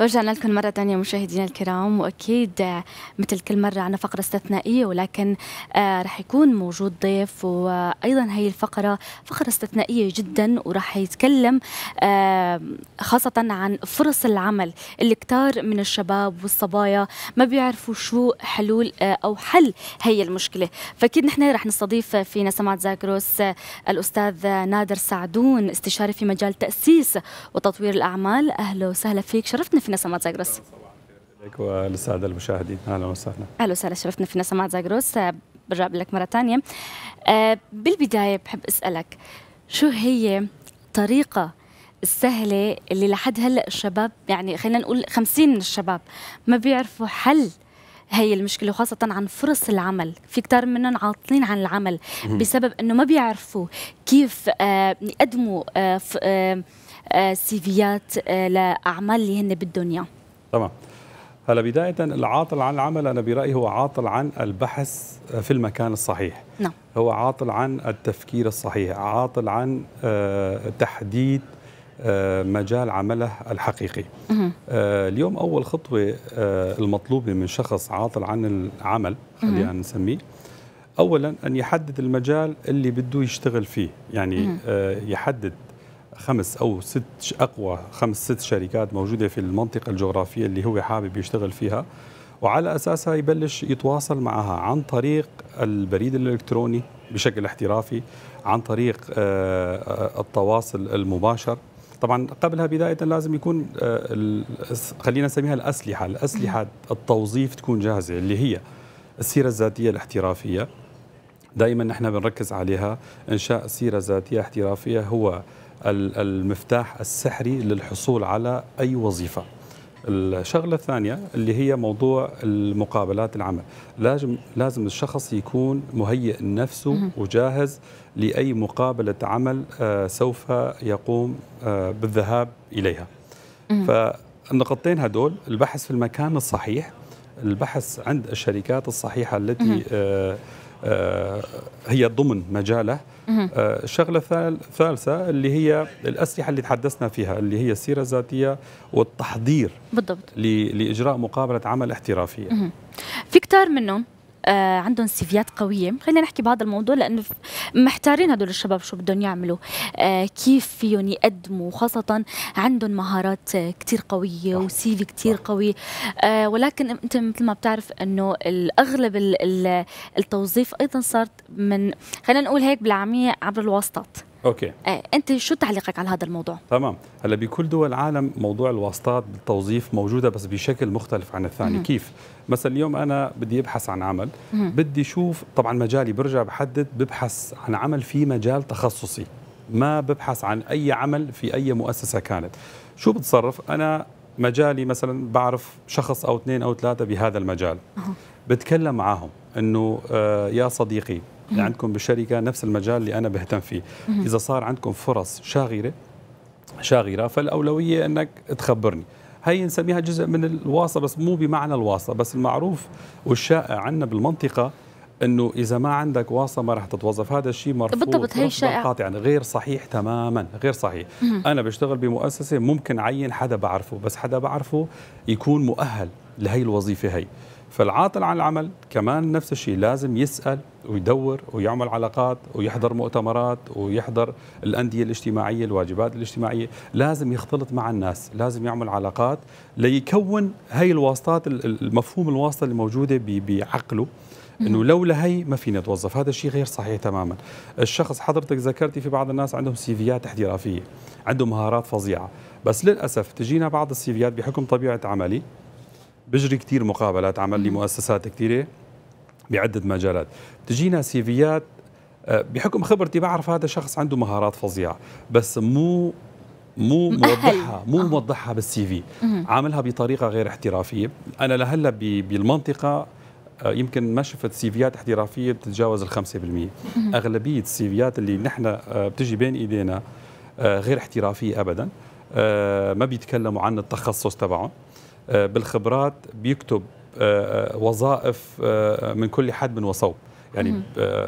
ورجعنا لكم مرة ثانية مشاهدينا الكرام وأكيد مثل كل مرة عنا فقرة استثنائية ولكن آه رح يكون موجود ضيف وأيضا هي الفقرة فقرة استثنائية جدا ورح يتكلم آه خاصة عن فرص العمل اللي كتار من الشباب والصبايا ما بيعرفوا شو حلول آه أو حل هي المشكلة. فأكيد نحن رح نستضيف فينا سماعة زاكروس الأستاذ نادر سعدون استشاري في مجال تأسيس وتطوير الأعمال. أهلا وسهلا فيك شرفتنا في نسمات زاغروس لك وللساده المشاهدين أهلا وسهلا. أهلا وسهلا شرفتنا في نسمات زاغروس برجع لك مرة ثانية بالبداية بحب أسألك شو هي الطريقة السهلة اللي لحد هلأ الشباب يعني خلينا نقول 50 من الشباب ما بيعرفوا حل هي المشكلة وخاصة عن فرص العمل؟ في كتار منهم عاطلين عن العمل بسبب إنه ما بيعرفوا كيف يقدموا سيفيات لأعمال اللي هن بدهم اياه تمام. هلا بداية العاطل عن العمل أنا برأيي هو عاطل عن البحث في المكان الصحيح. نعم. هو عاطل عن التفكير الصحيح عاطل عن تحديد مجال عمله الحقيقي. اليوم أول خطوة المطلوبة من شخص عاطل عن العمل خلينا نسميه أولا أن يحدد المجال اللي بده يشتغل فيه. يعني يحدد خمس أو ست أقوى خمس ست شركات موجودة في المنطقة الجغرافية اللي هو حابب يشتغل فيها وعلى أساسها يبلش يتواصل معها عن طريق البريد الإلكتروني بشكل احترافي عن طريق التواصل المباشر. طبعا قبلها بداية لازم يكون خلينا نسميها الأسلحة الأسلحة التوظيف تكون جاهزة اللي هي السيرة الذاتية الاحترافية. دائما نحن بنركز عليها إنشاء سيرة ذاتية احترافية هو المفتاح السحري للحصول على أي وظيفة. الشغلة الثانية اللي هي موضوع المقابلات العمل. لازم لازم الشخص يكون مهيئ نفسه وجاهز لأي مقابلة عمل سوف يقوم بالذهاب إليها. فالنقطتين هدول البحث في المكان الصحيح البحث عند الشركات الصحيحة التي هي ضمن مجاله. الشغلة الثالثة اللي هي الأسلحة اللي تحدثنا فيها اللي هي السيرة الذاتية والتحضير بالضبط. لإجراء مقابلة عمل احترافية. في كتار منهم آه عندهم سيفيات قوية. خلينا نحكي بهذا الموضوع لأنه محتارين هدول الشباب شو بدهم يعملوا. آه كيف فيهم يقدموا خاصة عندهم مهارات كتير قوية وسيفي كتير قوي آه ولكن أنت مثل ما بتعرف أنه الأغلب التوظيف أيضا صارت من خلينا نقول هيك بالعامية عبر الواسطات. أوكي. آه، أنت شو تعليقك على هذا الموضوع؟ تمام. هلا بكل دول العالم موضوع الواسطات بالتوظيف موجودة بس بشكل مختلف عن الثاني. مم. كيف؟ مثلا اليوم أنا بدي أبحث عن عمل. مم. بدي أشوف طبعا مجالي برجع بحدد ببحث عن عمل في مجال تخصصي. ما ببحث عن أي عمل في أي مؤسسة كانت. شو بتصرف؟ أنا مجالي مثلا بعرف شخص أو اثنين أو ثلاثة بهذا المجال. أه. بتكلم معاهم إنه آه يا صديقي اللي عندكم بالشركة نفس المجال اللي أنا بهتم فيه. إذا صار عندكم فرص شاغرة شاغرة فالأولوية إنك تخبرني. هي نسميها جزء من الواسطة بس مو بمعنى الواسطة بس المعروف والشائع عندنا بالمنطقة إنه إذا ما عندك واسطة ما راح تتوظف. هذا الشيء مرفوض بالضبط هي شائع قاطعا يعني غير صحيح تماما غير صحيح. مم. أنا بشتغل بمؤسسة ممكن اعين حدا بعرفه بس حدا بعرفه يكون مؤهل لهي الوظيفة هي. فالعاطل عن العمل كمان نفس الشيء لازم يسأل ويدور ويعمل علاقات ويحضر مؤتمرات ويحضر الأندية الاجتماعية الواجبات الاجتماعية. لازم يختلط مع الناس لازم يعمل علاقات ليكون هي الواسطات المفهوم الواسطة اللي موجودة بعقله. إنه لولا هي ما فينا نتوظف. هذا الشيء غير صحيح تماما. الشخص حضرتك ذكرتي في بعض الناس عندهم سيفيات احترافية عندهم مهارات فظيعة. بس للأسف تجينا بعض السيفيات بحكم طبيعة عملي. بجري كثير مقابلات عمل لمؤسسات كثيره بعدة مجالات. بتجينا سيفيات بحكم خبرتي بعرف هذا شخص عنده مهارات فظيعة بس مو مو موضحها مو موضحها بالسي في. عاملها بطريقة غير احترافية. أنا لهلأ بالمنطقة يمكن ما شفت سيفيات احترافية بتتجاوز ال 5% أغلبية السيفيات اللي نحن بتجي بين إيدينا غير احترافية ابدا. ما بيتكلموا عن التخصص تبعهم. بالخبرات بيكتب وظائف من كل حد من وصوب. يعني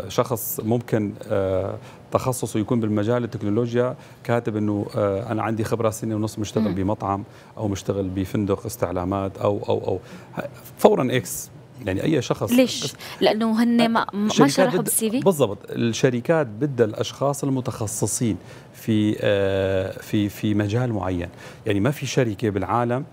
شخص ممكن تخصصه يكون بالمجال التكنولوجيا كاتب إنه آه، أنا عندي خبرة سنة ونص مشتغل بمطعم أو مشتغل بفندق استعلامات أو أو أو. فورا X يعني أي شخص ليش؟ لأنه هن ما ما شرحوا بال CV بالضبط. الشركات بدها الأشخاص المتخصصين في آه، في في مجال معين. يعني ما في شركة بالعالم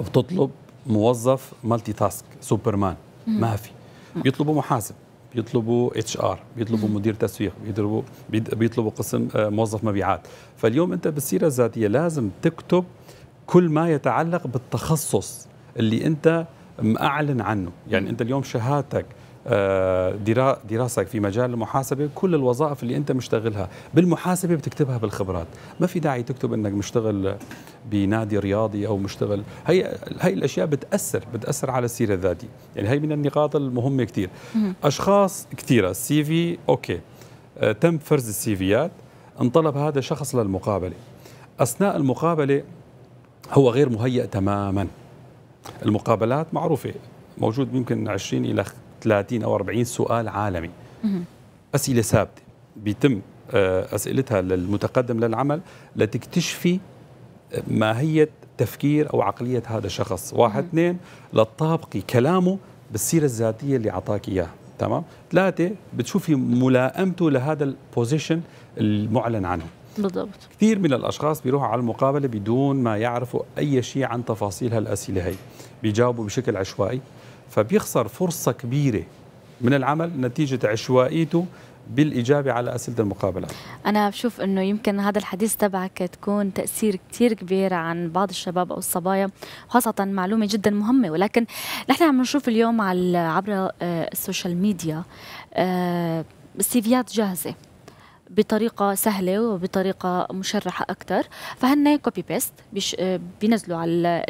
بتطلب موظف multitask superman ما في. بيطلبوا محاسب بيطلبوا HR بيطلبوا مدير تسويق بيطلبوا بيطلبوا قسم آه، موظف مبيعات. فاليوم انت بالسيرة الذاتية لازم تكتب كل ما يتعلق بالتخصص اللي انت معلن عنه. يعني انت اليوم شهادتك دراستك في مجال المحاسبة كل الوظائف اللي أنت مشتغلها بالمحاسبة بتكتبها بالخبرات. ما في داعي تكتب أنك مشتغل بنادي رياضي أو مشتغل. هي هي الأشياء بتأثر بتأثر على السيرة الذاتية. يعني هي من النقاط المهمة كثير أشخاص كثيرة ال CV okay. آه، تم فرز السي فيات انطلب هذا الشخص للمقابلة. أثناء المقابلة هو غير مهيئ تماما. المقابلات معروفة موجود يمكن 20 إلى 30 أو 40 سؤال عالمي. أسئلة ثابتة. بيتم آه، أسئلتها للمتقدم للعمل لتكتشفي ماهية تفكير أو عقلية هذا الشخص واحد اثنين لتطابقي كلامه بالسيرة الذاتية اللي أعطاك إياها. تمام؟ ثلاثة بتشوفي ملائمته لهذا البوزيشن المعلن عنه. بالضبط. كثير من الأشخاص بيروحوا على المقابلة بدون ما يعرفوا أي شيء عن تفاصيل هالأسئلة هي. بيجاوبوا بشكل عشوائي. فبيخسر فرصة كبيرة من العمل نتيجة عشوائيته بالإجابة على أسئلة المقابلات أنا بشوف أنه يمكن هذا الحديث تبعك تكون تأثير كثير كبير عن بعض الشباب أو الصبايا خاصة معلومة جدا مهمة. ولكن نحن عم نشوف اليوم على عبر آه، ال social media آه، CV يات جاهزة بطريقة سهلة وبطريقة مشرحة أكثر فهن copy paste بينزلوا على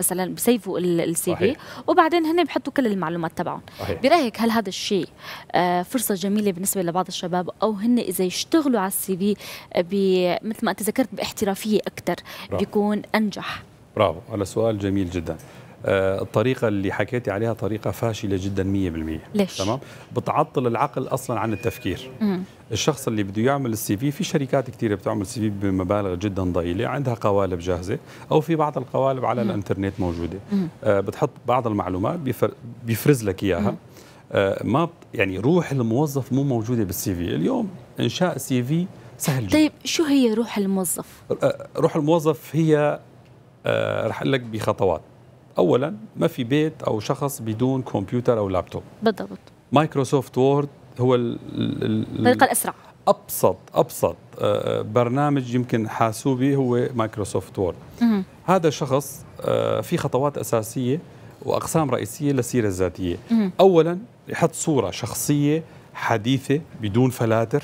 مثلا ب save وا ال CV وبعدين هن بحطوا كل المعلومات تبعهم. برأيك هل هذا الشيء آه، فرصة جميلة بالنسبة لبعض الشباب أو هن إذا يشتغلوا على ال CV مثل ما انت ذكرت باحترافيه أكثر بيكون أنجح؟ برافو. هذا سؤال جميل جدا. آه، الطريقة اللي حكيتي عليها طريقة فاشلة جدا 100% ليش؟ تمام؟ بتعطل العقل أصلا عن التفكير. مم. الشخص اللي بده يعمل ال CV في شركات كثيره بتعمل CV بمبالغ جدا ضئيلة عندها قوالب جاهزة أو في بعض القوالب على مم. الإنترنت موجودة. آه بتحط بعض المعلومات بيفر بيفرز لك إياها. آه ما يعني روح الموظف مو موجودة بال CV. اليوم إنشاء CV سهل جدا. طيب شو هي روح الموظف؟ آه روح الموظف هي آه رح أقول لك بخطوات. اولا ما في بيت أو شخص بدون كمبيوتر أو لابتوب. بالضبط. Microsoft Word هو الطريقة الأسرع. أبسط أبسط آه، برنامج يمكن حاسوبي هو Microsoft Word. هذا شخص آه، في خطوات أساسية وأقسام رئيسية للسيرة الذاتية. اولا يحط صورة شخصية حديثة بدون فلاتر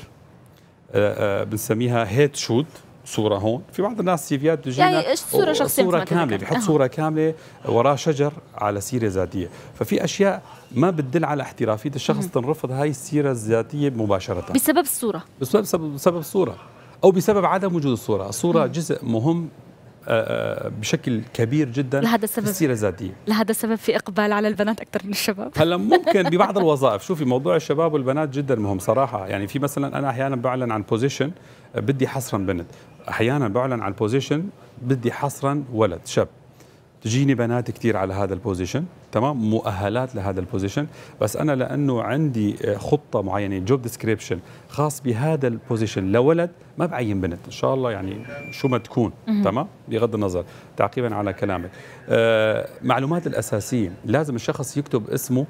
آه، بنسميها هيت شوت صورة هون. في بعض الناس سيفيات بتجينا. يعني صورة شخصية صورة كاملة بيحط صورة كاملة وراه شجر على سيرة ذاتية. ففي أشياء ما بتدل على احترافية الشخص مم. تنرفض هاي السيرة الذاتية مباشرة. بسبب الصورة. بسبب بسبب الصورة أو بسبب عدم وجود الصورة. الصورة مم. جزء مهم آه، آه، بشكل كبير جدا لهذا السبب. السيرة الذاتية. لهذا السبب في إقبال على البنات أكثر من الشباب. هلا ممكن ببعض الوظائف. شوفي موضوع الشباب والبنات جدا مهم صراحة. يعني في مثلا أنا أحيانا بعلن عن position بدي حصرا بنت. أحيانا بعلن عن position بدي حصرا ولد شاب. تجيني بنات كثير على هذا ال position تمام؟ مؤهلات لهذا ال position بس أنا لأنه عندي آه، خطة معينة job description خاص بهذا ال position لولد ما بعين بنت. إن شاء الله يعني شو ما تكون تمام؟ بغض النظر تعقيبا على كلامك. آه معلومات الأساسية لازم الشخص يكتب اسمه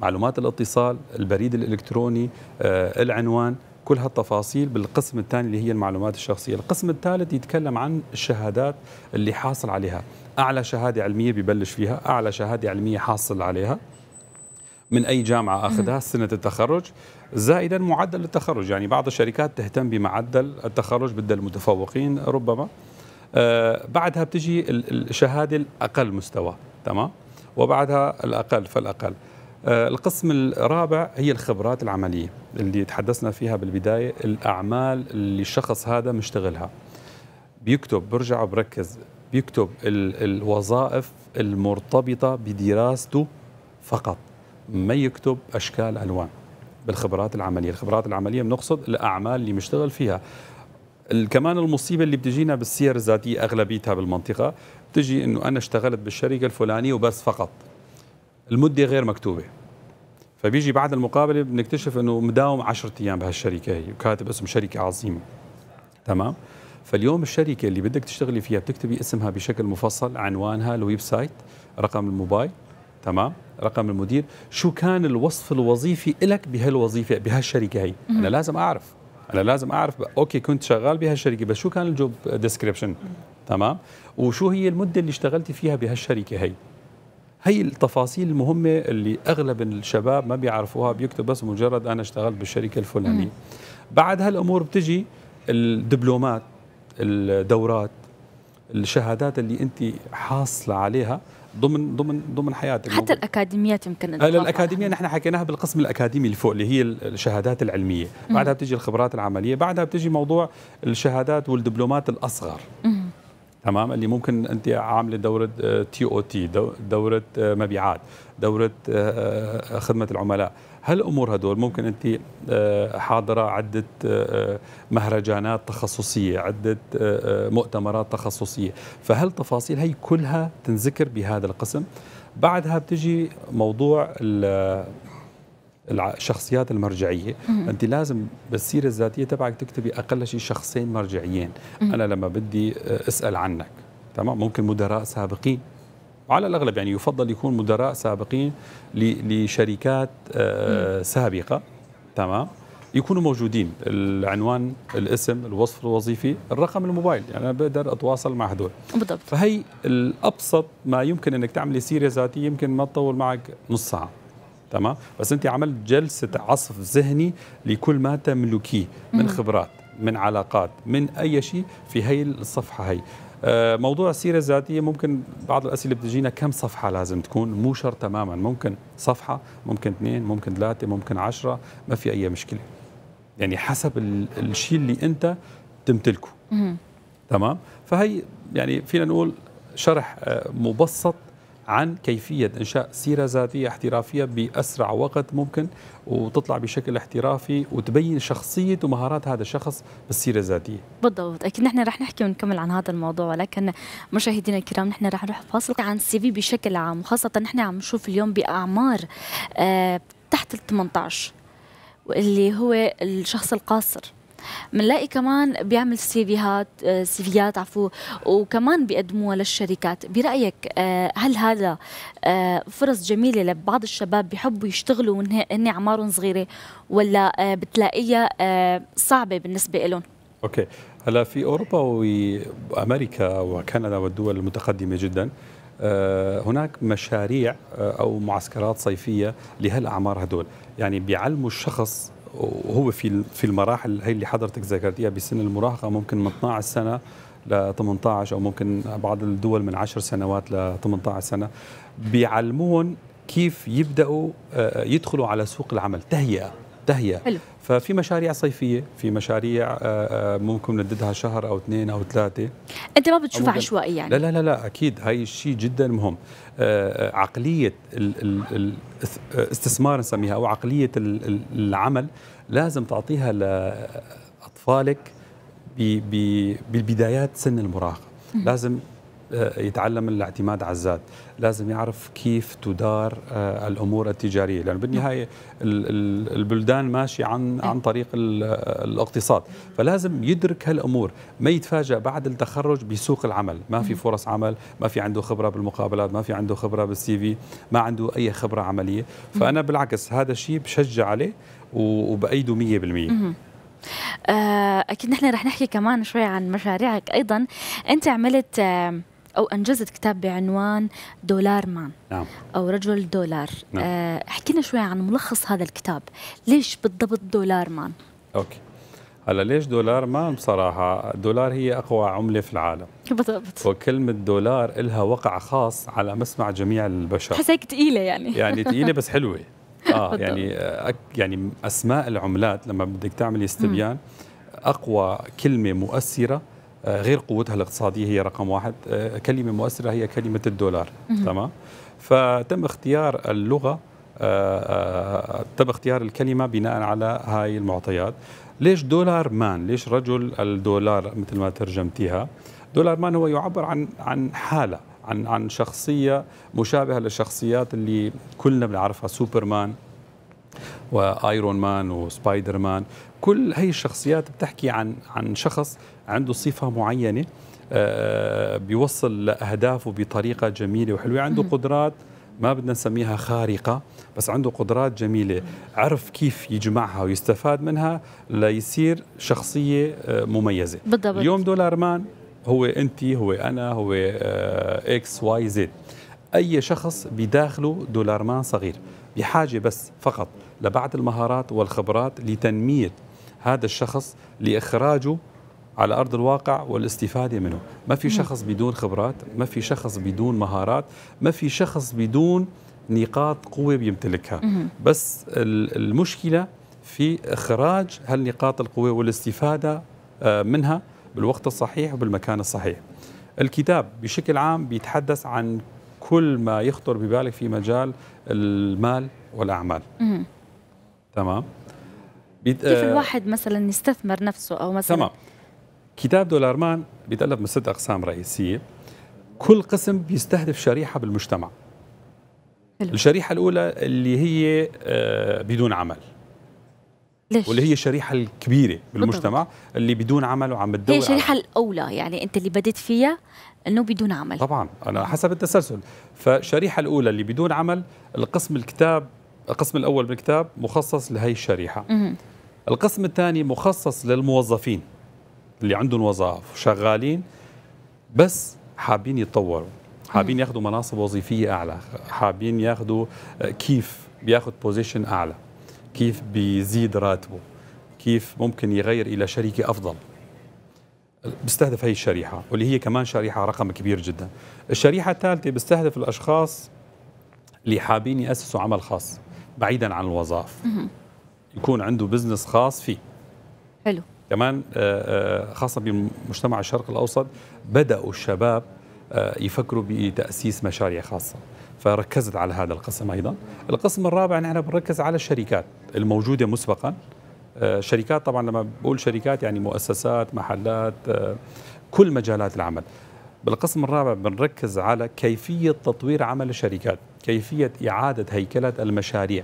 معلومات الاتصال البريد الإلكتروني آه العنوان. كل هالتفاصيل بالقسم الثاني اللي هي المعلومات الشخصية. القسم الثالث يتكلم عن الشهادات اللي حاصل عليها. أعلى شهادة علمية ببلش فيها أعلى شهادة علمية حاصل عليها من أي جامعة أخذها سنة التخرج زائدا معدل التخرج. يعني بعض الشركات تهتم بمعدل التخرج بدها المتفوقين ربما. آه بعدها بتجي الشهادة الأقل مستوى تمام؟ وبعدها الأقل فالأقل. آه، القسم الرابع هي الخبرات العملية. اللي تحدثنا فيها بالبداية الأعمال اللي الشخص هذا مشتغلها بيكتب برجع وبركز بيكتب الوظائف المرتبطة بدراسته فقط ما يكتب أشكال ألوان بالخبرات العملية، الخبرات العملية بنقصد الأعمال اللي مشتغل فيها. كمان المصيبة اللي بتجينا بالسير الذاتية أغلبيتها بالمنطقة بتجي إنه أنا اشتغلت بالشركة الفلانية وبس فقط. المدة غير مكتوبة. فبيجي بعد المقابلة بنكتشف إنه مداوم 10 أيام بهالشركة هي وكاتب اسم شركة عظيمه. تمام؟ فاليوم الشركة اللي بدك تشتغلي فيها بتكتبي اسمها بشكل مفصل عنوانها ال website رقم الموبايل. تمام؟ رقم المدير. شو كان الوصف الوظيفي لك بهالوظيفة بهالشركة هي؟ أنا لازم أعرف. أنا لازم أعرف okay كنت شغال بهالشركة بس شو كان ال job description تمام؟ وشو هي المدة اللي اشتغلتي فيها بهالشركة هي؟ هي التفاصيل المهمة اللي أغلب الشباب ما بيعرفوها بيكتب بس مجرد أنا اشتغلت بالشركة الفلانية. بعد هالأمور بتجي الدبلومات الدورات الشهادات اللي أنت حاصلة عليها ضمن ضمن ضمن حياتك. حتى الأكاديميات يمكن الأكاديمية نحن حكيناها بالقسم الأكاديمي اللي فوق اللي هي الشهادات العلمية. بعدها بتجي الخبرات العملية بعدها بتجي موضوع الشهادات والدبلومات الأصغر. تمام اللي ممكن أنت عاملة دورة تي أو تي دورة آه، مبيعات دورة آه، آه، خدمة العملاء. هالامور هدول ممكن أنت حاضرة عدة مهرجانات تخصصية عدة مؤتمرات تخصصية فهالتفاصيل هي كلها تنذكر بهذا القسم؟ بعدها بتجي موضوع الشخصيات المرجعية. انت لازم بالسيرة الذاتية تبعك تكتبي أقل شيء شخصين مرجعيين. أنا لما بدي أسأل عنك تمام؟ ممكن مدراء سابقين. وعلى الأغلب يعني يفضل يكون مدراء سابقين لشركات آه، سابقة تمام؟ يكونوا موجودين. العنوان الاسم الوصف الوظيفي الرقم الموبايل. يعني أنا بقدر أتواصل مع هدول. بالضبط. فهي الأبسط ما يمكن إنك تعملي سيرة ذاتية يمكن ما تطول معك نص ساعة. تمام؟ بس أنت عملت جلسة عصف ذهني لكل ما تملكيه من خبرات من علاقات من أي شيء في هي الصفحة هي آه، موضوع السيرة الذاتية ممكن بعض الأسئلة بتجينا كم صفحة لازم تكون؟ مو شرط تماما. ممكن صفحة ممكن اثنين ممكن ثلاثة ممكن عشرة ما في أي مشكلة. يعني حسب الشيء اللي أنت تمتلكه. تمام؟ فهي يعني فينا نقول شرح آه، مبسط عن كيفية إنشاء سيرة ذاتية احترافية بأسرع وقت ممكن وتطلع بشكل احترافي وتبين شخصية ومهارات هذا الشخص بالسيرة الذاتية. بالضبط. أكيد نحن رح نحكي ونكمل عن هذا الموضوع ولكن مشاهدينا الكرام نحن رح نروح فاصل. عن السي في بشكل عام وخاصة نحن عم نشوف اليوم بأعمار آه تحت ال 18 واللي هو الشخص القاصر. بنلاقي كمان بيعمل سيفيات سيفيات عفوا وكمان بيقدموها للشركات. برأيك آه، هل هذا آه، فرص جميلة لبعض الشباب بيحبوا يشتغلوا وهن أعمارهم صغيرة ولا آه، بتلاقيها صعبة بالنسبة لهم؟ أوكي. هلا في أوروبا وأمريكا وكندا والدول المتقدمة جدا هناك مشاريع أو معسكرات صيفية لهالأعمار هدول. يعني بيعلموا الشخص وهو في في المراحل هي اللي حضرتك ذكرتيها بسن المراهقة ممكن من 12 سنة ل 18 أو ممكن بعض الدول من 10 سنوات ل 18 سنة. بيعلمون كيف يبدأوا آه، يدخلوا على سوق العمل. تهيئة تهيئة. حلو. ففي مشاريع صيفية في مشاريع آه، آه، ممكن نددها شهر أو اثنين أو ثلاثة. أنت ما بتشوفها عشوائي يعني. لا لا لا لا أكيد. هاي الشيء جدا مهم. آه، عقلية الاستثمار نسميها أو عقلية العمل لازم تعطيها لأطفالك بالبدايات سن المراهقة. لازم آه، يتعلم الاعتماد على الذات. لازم يعرف كيف تدار آه، الأمور التجارية. لأنه بالنهاية البلدان ماشية عن عن طريق الاقتصاد. فلازم يدرك هالأمور. ما يتفاجئ بعد التخرج بسوق العمل. ما في فرص عمل ما في عنده خبرة بالمقابلات ما في عنده خبرة بالسي في ما عنده أي خبرة عملية. فأنا بالعكس هذا الشيء بشجع عليه وبأيده 100% أكيد نحن رح نحكي كمان شوي عن مشاريعك. أيضا أنت عملت أو أنجزت كتاب بعنوان Dollar Man. نعم. أو رجل دولار. نعم. آه، احكي لنا شوي عن ملخص هذا الكتاب. ليش بالضبط Dollar Man؟ Okay. هلا ليش Dollar Man؟ بصراحة دولار هي أقوى عملة في العالم. بالضبط. وكلمة دولار إلها وقع خاص على مسمع جميع البشر. حسيك ثقيلة يعني. يعني ثقيلة بس حلوة. آه يعني أك يعني أسماء العملات لما بدك تعملي استبيان أقوى كلمة مؤثرة آه، غير قوتها الاقتصادية هي رقم واحد. آه، كلمة مؤثره هي كلمة الدولار تمام؟ فتم اختيار اللغة آه، تم اختيار الكلمة بناء على هاي المعطيات. ليش دولار مان؟ ليش رجل الدولار مثل ما ترجمتيها؟ دولار مان هو يعبر عن عن حالة عن عن شخصية مشابهة للشخصيات اللي كلنا بنعرفها سوبرمان و Iron Man و Spider-Man. كل هي الشخصيات بتحكي عن عن شخص عنده صفة معينة آه، بيوصل لأهدافه بطريقة جميلة وحلوة. عنده قدرات ما بدنا نسميها خارقة بس عنده قدرات جميلة. عرف كيف يجمعها ويستفاد منها ليصير شخصية آه، مميزة. بالضبط. اليوم Dollar Man هو أنت هو أنا هو آه، X Y Z. أي شخص بداخله دولار مان صغير بحاجة بس فقط. لبعض المهارات والخبرات لتنمية هذا الشخص لإخراجه على أرض الواقع والاستفادة منه، ما في شخص بدون خبرات، ما في شخص بدون مهارات، ما في شخص بدون نقاط قوة بيمتلكها، بس المشكلة في إخراج هالنقاط القوة والاستفادة آه، منها بالوقت الصحيح وبالمكان الصحيح. الكتاب بشكل عام بيتحدث عن كل ما يخطر ببالك في مجال المال والأعمال. تمام؟ كيف آه، الواحد مثلا يستثمر نفسه أو مثلا تمام كتاب دولار مان بيتألف من ست أقسام رئيسية كل قسم بيستهدف شريحة بالمجتمع حلو. الشريحة الأولى اللي هي آه، بدون عمل ليش؟ واللي هي الشريحة الكبيرة بالمجتمع بالضبط. اللي بدون عمل وعم بتدور هي الشريحة الأولى يعني أنت اللي بديت فيها أنه بدون عمل طبعا أنا حسب التسلسل فالشريحة الأولى اللي بدون عمل القسم الكتاب القسم الأول بالكتاب مخصص لهي الشريحة. القسم الثاني مخصص للموظفين اللي عندهم وظائف شغالين بس حابين يتطوروا. حابين ياخذوا مناصب وظيفية أعلى. حابين ياخذوا آه، كيف بياخذ بوزيشن أعلى. كيف بيزيد راتبه. كيف ممكن يغير إلى شركه أفضل. بيستهدف هي الشريحة واللي هي كمان شريحة رقم كبير جدا. الشريحة الثالثة بيستهدف الأشخاص اللي حابين يأسسوا عمل خاص. بعيدا عن الوظائف. يكون عنده بزنس خاص فيه. حلو. كمان آه، آه، خاصة بمجتمع الشرق الأوسط بدأوا الشباب آه، يفكروا بتأسيس مشاريع خاصة. فركزت على هذا القسم أيضا. القسم الرابع نحن بنركز على الشركات الموجودة مسبقا. شركات طبعا لما بقول شركات يعني مؤسسات محلات كل مجالات العمل. بالقسم الرابع بنركز على كيفية تطوير عمل الشركات. كيفية إعادة هيكلة المشاريع.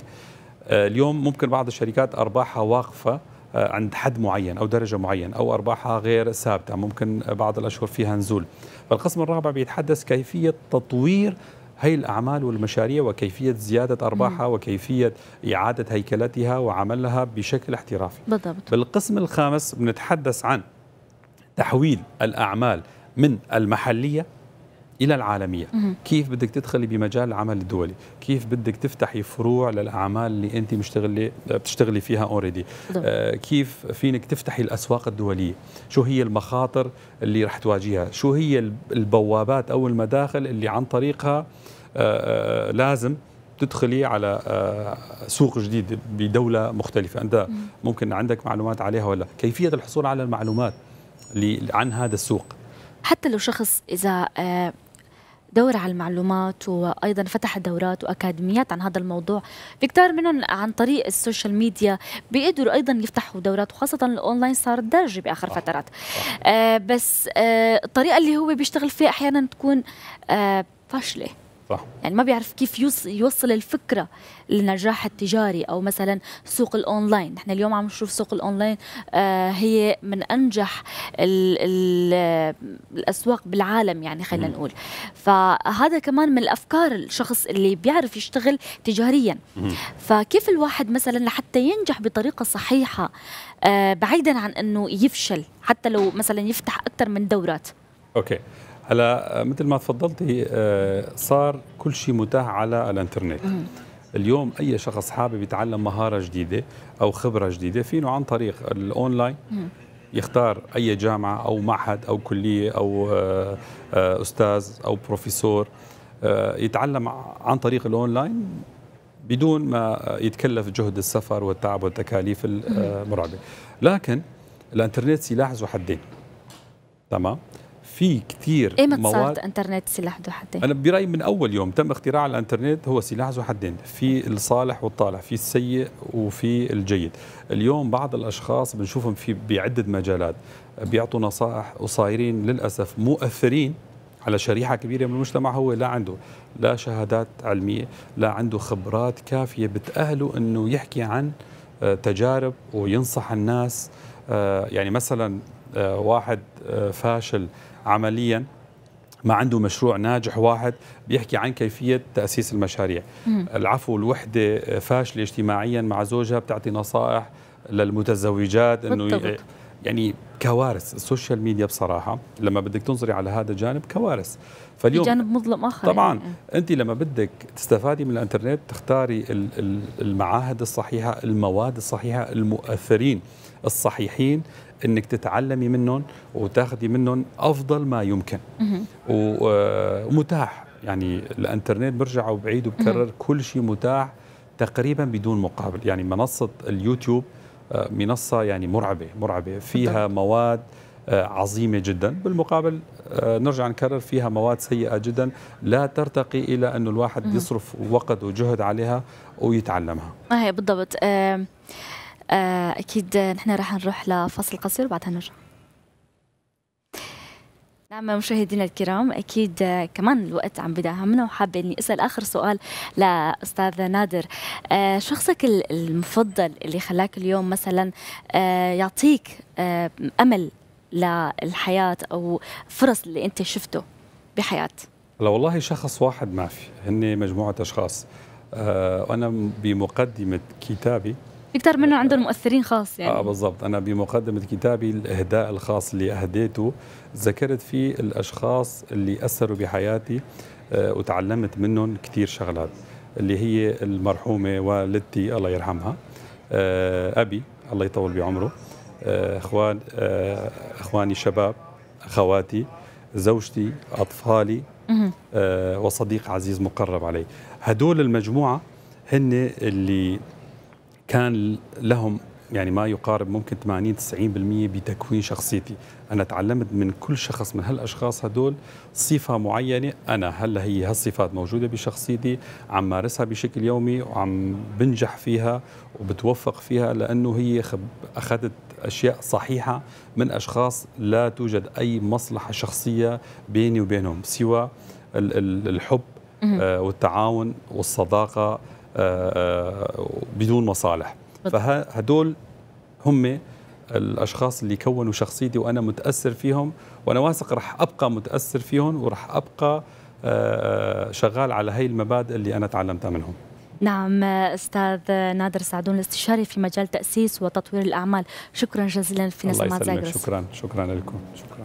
اليوم ممكن بعض الشركات أرباحها واقفة آه، عند حد معين أو درجة معين أو أرباحها غير ثابتة. ممكن بعض الأشهر فيها نزول. فالقسم الرابع بيتحدث كيفية تطوير هي الأعمال والمشاريع وكيفية زيادة أرباحها وكيفية إعادة هيكلتها وعملها بشكل احترافي. بالضبط. بالقسم الخامس بنتحدث عن تحويل الأعمال من المحلية إلى العالمية. كيف بدك تدخلي بمجال العمل الدولي؟ كيف بدك تفتحي فروع للأعمال اللي أنت مشتغلي بتشتغلي فيها اوريدي آه كيف فينك تفتحي الأسواق الدولية؟ شو هي المخاطر اللي رح تواجهها؟ شو هي البوابات أو المداخل اللي عن طريقها آه, آه، لازم تدخلي على آه، سوق جديد بدولة مختلفة. أنت ممكن عندك معلومات عليها ولا كيفية الحصول على المعلومات عن هذا السوق؟ حتى لو شخص إذا آه، دور على المعلومات وأيضا فتح دورات وأكاديميات عن هذا الموضوع في كثير منهم عن طريق ال social media بيقدروا أيضا يفتحوا دورات وخاصة الأونلاين صارت دارجة بآخر صح. فترات صح. آه بس آه الطريقة اللي هو بيشتغل فيها أحيانا تكون آه فاشلة صح يعني ما بيعرف كيف يوصل الفكرة للنجاح التجاري أو مثلا سوق الأونلاين. نحن اليوم عم نشوف سوق الأونلاين آه هي من أنجح ال ال الأسواق بالعالم يعني خلينا نقول. فهذا كمان من الأفكار الشخص اللي بيعرف يشتغل تجاريا. فكيف الواحد مثلا لحتى ينجح بطريقة صحيحة آه بعيدا عن إنه يفشل حتى لو مثلا يفتح أكثر من دورات؟ Okay. هلا مثل ما تفضلتي آه، صار كل شيء متاح على الانترنت. اليوم أي شخص حابب يتعلم مهارة جديدة أو خبرة جديدة فينه عن طريق الأونلاين يختار أي جامعة أو معهد أو كلية أو آه، آه، أستاذ أو بروفيسور يتعلم عن طريق الأونلاين بدون ما يتكلف جهد السفر والتعب والتكاليف المرعبة. لكن الانترنت سلاح ذو حدين. تمام؟ في كثير ايمتى صارت إنترنت سلاح ذو حدين؟ أنا برأيي من أول يوم تم اختراع الإنترنت هو سلاح ذو حدين، في الصالح والطالح، في السيء وفي الجيد. اليوم بعض الأشخاص بنشوفهم في بعدة مجالات بيعطوا نصائح وصايرين للأسف مؤثرين على شريحة كبيرة من المجتمع هو لا عنده لا شهادات علمية لا عنده خبرات كافية بتأهله أنه يحكي عن آه، تجارب وينصح الناس آه، يعني مثلا واحد فاشل عمليا ما عنده مشروع ناجح واحد بيحكي عن كيفية تأسيس المشاريع مم. العفو الوحدة فاشلة اجتماعيا مع زوجها بتعطي نصائح للمتزوجات إنه يعني كوارث ال social media بصراحة لما بدك تنظري على هذا الجانب كوارث فاليوم جانب مظلم آخر طبعا يعني. أنت لما بدك تستفادي من الإنترنت تختاري المعاهد الصحيحة المواد الصحيحة المؤثرين الصحيحين إنك تتعلمي منهم وتاخذي منهم أفضل ما يمكن. ومتاح. يعني الإنترنت برجع وبعيد وبكرر كل شيء متاح تقريبا بدون مقابل. يعني منصة اليوتيوب منصة يعني مرعبة مرعبة. فيها مواد آه، عظيمة جدا. بالمقابل آه، نرجع نكرر فيها مواد سيئة جدا. لا ترتقي إلى أنه الواحد يصرف وقت وجهد عليها ويتعلمها. هي بالضبط. آه، أكيد نحن راح نروح لفصل قصير وبعدها نرجع. نعم مشاهدينا الكرام أكيد كمان الوقت عم بداهمنا وحابه إني أسأل آخر سؤال لأستاذ نادر. آه، شخصك المفضل اللي خلاك اليوم مثلا آه، يعطيك أمل للحياة أو فرص اللي أنت شفته بحياة؟ لا والله شخص واحد ما في هن مجموعة أشخاص. وأنا بمقدمة كتابي أكثر منه عندهم مؤثرين خاص يعني. آه بالضبط. أنا بمقدمة كتابي الإهداء الخاص اللي أهديته ذكرت فيه الأشخاص اللي أثروا بحياتي آه وتعلمت منهم كثير شغلات اللي هي المرحومة والدتي الله يرحمها آه أبي الله يطول بعمره آه أخوان آه أخواني شباب أخواتي زوجتي أطفالي آه وصديق عزيز مقرب علي. هدول المجموعة هن اللي كان لهم يعني ما يقارب ممكن 80 90% بتكوين شخصيتي. أنا تعلمت من كل شخص من هالأشخاص هدول صفة معينة. أنا هلأ هي هالصفات موجودة بشخصيتي عم مارسها بشكل يومي وعم بنجح فيها وبتوفق فيها لأنه هي أخذت أشياء صحيحة من أشخاص لا توجد أي مصلحة شخصية بيني وبينهم سوى الحب آه، والتعاون والصداقة بدون مصالح. فهدول هم الأشخاص اللي كونوا شخصيتي وأنا متأثر فيهم وأنا واثق رح أبقى متأثر فيهم ورح أبقى آه، شغال على هي المبادئ اللي أنا تعلمتها منهم. نعم أستاذ نادر سعدون الاستشاري في مجال تأسيس وتطوير الأعمال. شكرا جزيلا في نسمع شكرا. شكرا لكم. شكرا.